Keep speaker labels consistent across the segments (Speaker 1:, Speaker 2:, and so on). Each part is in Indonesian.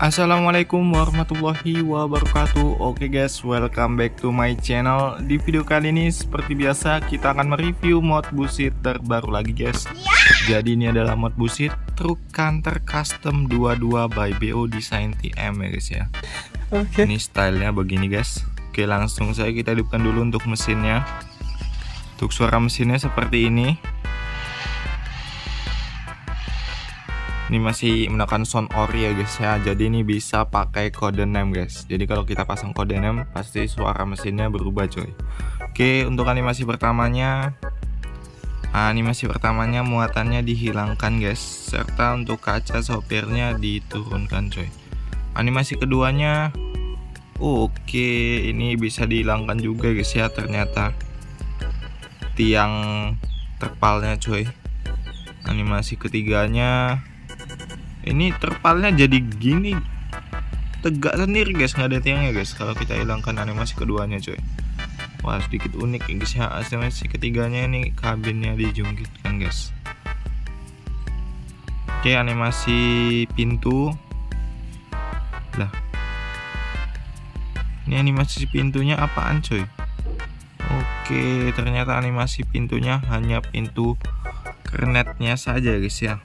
Speaker 1: Assalamualaikum warahmatullahi wabarakatuh. Oke guys, welcome back to my channel. Di video kali ini seperti biasa kita akan mereview mod busit terbaru lagi guys. Jadi ini adalah mod busit truk Canter Custom 22 by BO Design TM ya guys ya.
Speaker 2: Oke.
Speaker 1: Ini stylenya begini guys. Oke langsung saya kita hidupkan dulu untuk mesinnya. Untuk suara mesinnya seperti ini ini masih menggunakan sound ori ya guys ya. Jadi ini bisa pakai kode name guys. Jadi kalau kita pasang kode name pasti suara mesinnya berubah coy. Oke untuk animasi pertamanya animasi pertamanya muatannya dihilangkan guys serta untuk kaca sopirnya diturunkan coy. Animasi keduanya oke ini bisa dihilangkan juga guys ya. Ternyata tiang terpalnya coy. Animasi ketiganya ini terpalnya jadi gini tegak sendiri guys. Nggak ada tiangnya guys. Kalau kita hilangkan animasi keduanya coy wah sedikit unik. Guys ya animasi ketiganya ini kabinnya dijungkitkan guys. Oke animasi pintu. Lah. Ini animasi pintunya apaan coy oke ternyata animasi pintunya hanya pintu kernetnya saja guys ya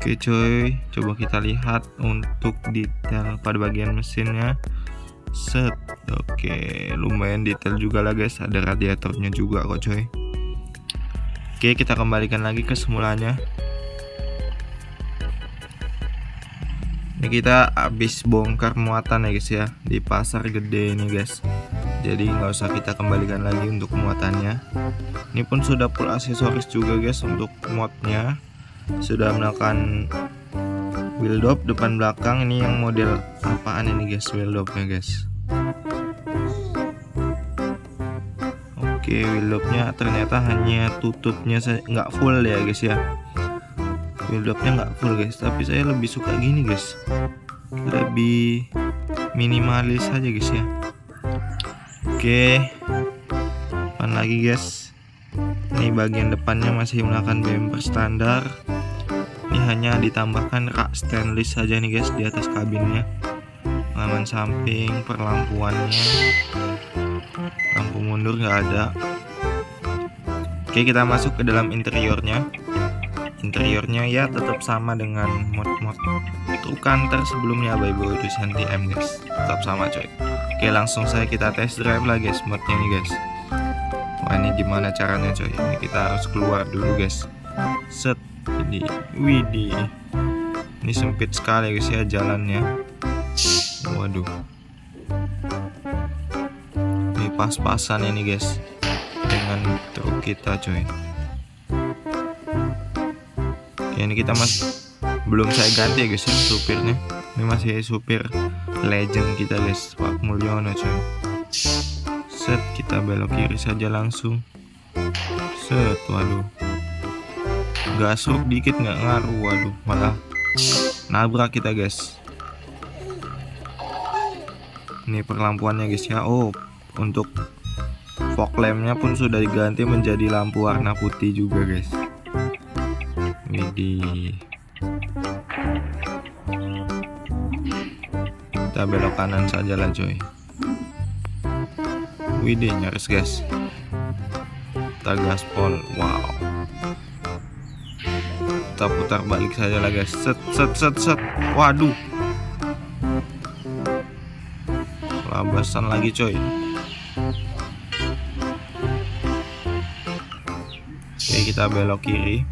Speaker 1: Oke coy, coba kita lihat untuk detail pada bagian mesinnya. Set, oke, lumayan detail juga lah guys. Ada radiatornya juga kok coy. Oke, kita kembalikan lagi ke semulanya. Ini kita habis bongkar muatan ya guys ya di pasar gede ini guys. Jadi nggak usah kita kembalikan lagi untuk muatannya. Ini pun sudah full aksesoris juga guys untuk modnya sudah melakukan wheel depan belakang. Ini yang model apaan ini guys? Wheel guys. Oke wheel dopnya ternyata hanya tutupnya nggak full ya guys ya. Wheel dopnya nggak full guys. Tapi saya lebih suka gini guys. Lebih minimalis aja guys ya. Oke. Apa lagi guys ini bagian depannya masih menggunakan bumper standar. Ini hanya ditambahkan rak stainless saja nih guys di atas kabinnya. Pengaman samping perlampuannya. Lampu mundur nggak ada. Oke kita masuk ke dalam interiornya. Interiornya ya tetap sama dengan mod-mod truk kanter sebelumnya by Boy Design TM guys. Tetap sama coy. Oke langsung saya kita test drive lah guys modnya nih guys ini gimana caranya coy? Ini kita harus keluar dulu guys. Set. Ini widih ini sempit sekali guys ya jalannya. Waduh. Ini pas-pasan ini guys dengan truk kita coy. Oke, ini kita mas belum saya ganti ya guys ya supirnya. Ini masih supir legend kita guys Pak Mulyono coy set kita belok kiri saja langsung. Set waduh. Gasruk dikit nggak ngaruh waduh malah nabrak kita guys. Ini perlampuannya guys ya. Oh untuk fog lampnya pun sudah diganti menjadi lampu warna putih juga guys. Widih kita belok kanan saja lah coy Widih nyaris guys. Kita gaspol wow. Kita putar balik saja lah guys. Set set set set. Waduh. Labasan lagi coy. Oke kita belok kiri.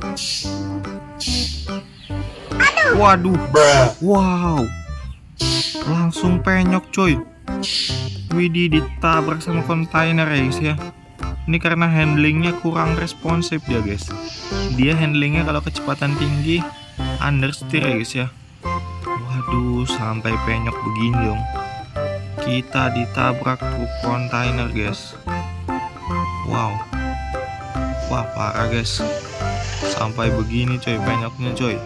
Speaker 1: Waduh. Wow. Langsung penyok coy Widih ditabrak sama kontainer ya guys ya. Ini karena handlingnya kurang responsif dia guys. Dia handlingnya kalau kecepatan tinggi understeer ya guys ya. Waduh sampai penyok begini dong. Kita ditabrak truk kontainer guys. Wow. Wah parah guys. Sampai begini coy penyoknya coy.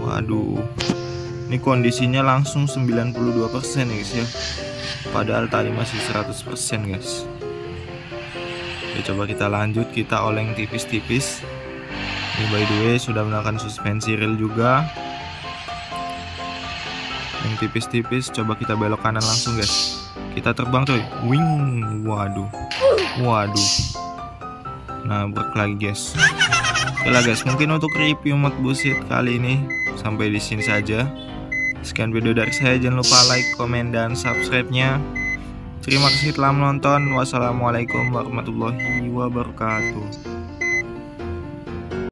Speaker 1: Waduh ini kondisinya langsung 92% ya guys ya. Padahal tadi masih 100% guys. Oke coba kita lanjut. Kita oleng tipis-tipis. Ini by the way sudah melakukan suspensi reel juga. Yang tipis-tipis coba kita belok kanan langsung guys. Kita terbang coy. Wing. Waduh. Waduh. Nah break lagi guys. Oke lah guys. Mungkin untuk review mod busit kali ini sampai di sini saja sekian video dari saya. Jangan lupa like komen dan subscribe nya terima kasih telah menonton. Wassalamualaikum warahmatullahi wabarakatuh